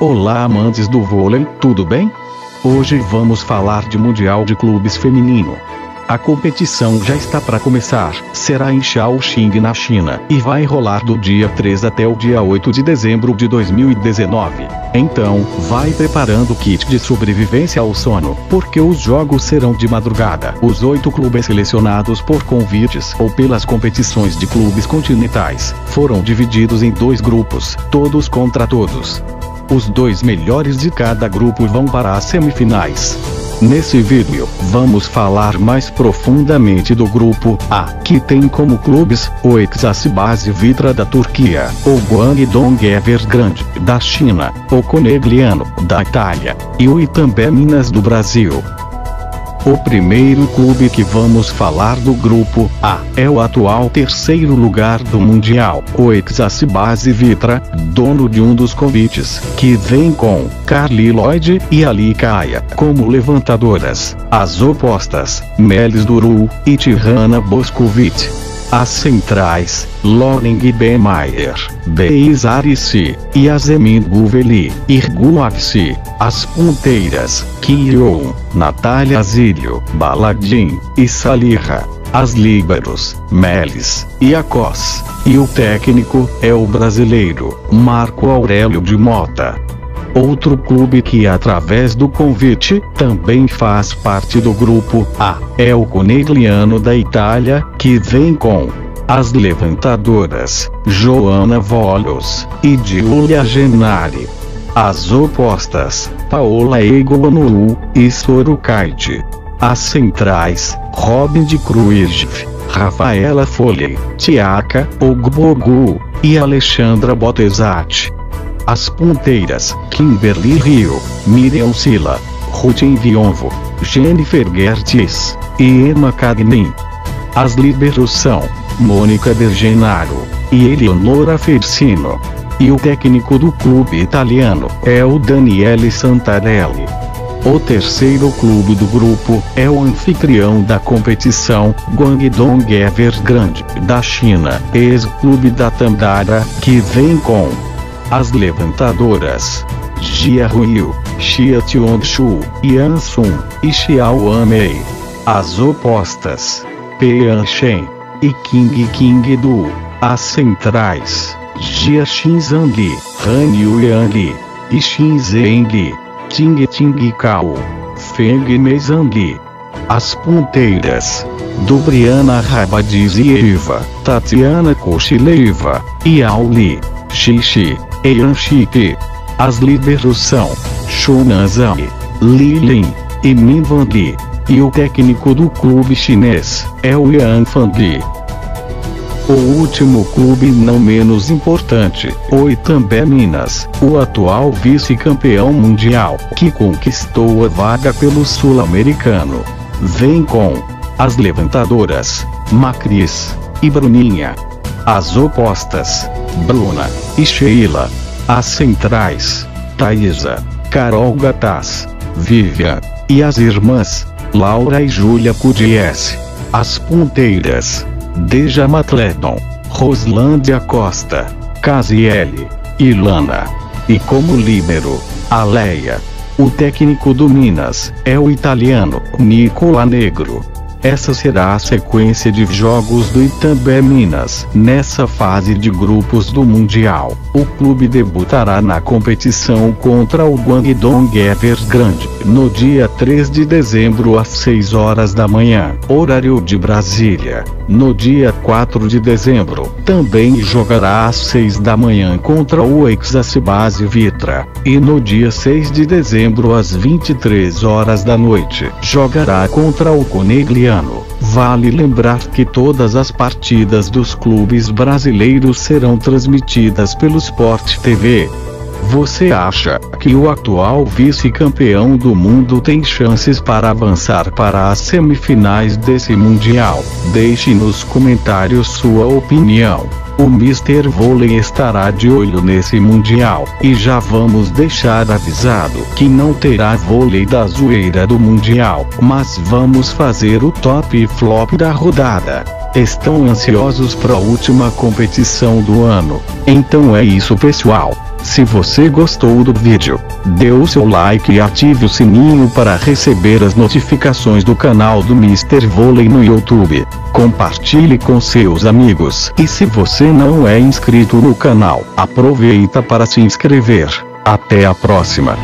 Olá amantes do vôlei, tudo bem? Hoje vamos falar de Mundial de Clubes Feminino. A competição já está para começar, será em Shaoxing na China, e vai rolar do dia 3 até o dia 8 de dezembro de 2019. Então, vai preparando o kit de sobrevivência ao sono, porque os jogos serão de madrugada. Os oito clubes selecionados por convites ou pelas competições de clubes continentais, foram divididos em dois grupos, todos contra todos. Os dois melhores de cada grupo vão para as semifinais. Nesse vídeo, vamos falar mais profundamente do grupo A, que tem como clubes, o Exasibase Vitra da Turquia, o Guangdong Evergrande, da China, o Conegliano, da Itália, e o Itambé Minas do Brasil. O primeiro clube que vamos falar do grupo A é o atual terceiro lugar do Mundial, o Exacibase Vitra, dono de um dos convites, que vem com Carly Lloyd e Ali Kaya como levantadoras. As opostas, Melis Duru e Tirana Boscovit. As centrais, Loring Bemeyer, Beizarici, Yasemin Guveli, Irguavci. As ponteiras, Kiyon, Natália Zílio, Baladin, e Salirra. As líberos, Melis, e Acos. E o técnico, é o brasileiro, Marco Aurélio de Mota. Outro clube que através do convite, também faz parte do grupo A, é o Conegliano da Itália, que vem com as levantadoras, Joana Volos, e Giulia Genari. As opostas, Paola Egonou e Sorukaite. As centrais, Robin de Cruz, Rafaela Foley, Tiaca Ogbogu e Alexandra Botezati. As ponteiras, Kimberly Rio, Miriam Sila, Ruth Vionvo, Jennifer Gertz e Emma Cagnin. As liberos são Mônica De Genaro e Eleonora Fersino. E o técnico do clube italiano é o Daniele Santarelli. O terceiro clube do grupo é o anfitrião da competição, Guangdong Evergrande, da China, ex-clube da Tandara, que vem com as levantadoras. Jia Ruiu, Xia Tionshu, Yan Sun, e Xiao Amei. As opostas. Pean Shen, e King King Du. As centrais. Jia Xinzang, Han Yuliang, e Xin Zheng, Ting Ting Kao. Feng Mezang. As ponteiras. Dubriana Rabadiz e Eva, Tatiana Kochileva, Auli. Xixi. Eyanship. As líderes são Shunazami, Lilin e Min Wang. E o técnico do clube chinês é o Yan Fang. O último clube não menos importante, o Itambé Minas, o atual vice-campeão mundial, que conquistou a vaga pelo sul-americano. Vem com as levantadoras, Macris e Bruninha. As opostas, Bruna e Sheila. As centrais, Thaisa, Carol Gataz, Vivian, e as irmãs, Laura e Júlia Pudies. As ponteiras, Deja Matledon, Roslândia Costa, Casiele, Ilana. E como líbero, Aleia. O técnico do Minas é o italiano Nicola Negro. Essa será a sequência de jogos do Itambé Minas. Nessa fase de grupos do Mundial, o clube debutará na competição contra o Guangdong Evergrande, no dia 3 de dezembro às 6 horas da manhã, horário de Brasília. No dia 4 de dezembro, também jogará às 6 da manhã contra o Exacibase Vitra. E no dia 6 de dezembro às 23 horas da noite, jogará contra o Conegliano. Vale lembrar que todas as partidas dos clubes brasileiros serão transmitidas pelo Sport TV. Você acha que o atual vice-campeão do mundo tem chances para avançar para as semifinais desse Mundial? Deixe nos comentários sua opinião. O Mr. Vôlei estará de olho nesse Mundial, e já vamos deixar avisado que não terá vôlei da zoeira do Mundial, mas vamos fazer o top e flop da rodada. Estão ansiosos para a última competição do ano? Então é isso pessoal. Se você gostou do vídeo, dê o seu like e ative o sininho para receber as notificações do canal do Mr. Vôlei no YouTube. Compartilhe com seus amigos. E se você não é inscrito no canal, aproveita para se inscrever. Até a próxima.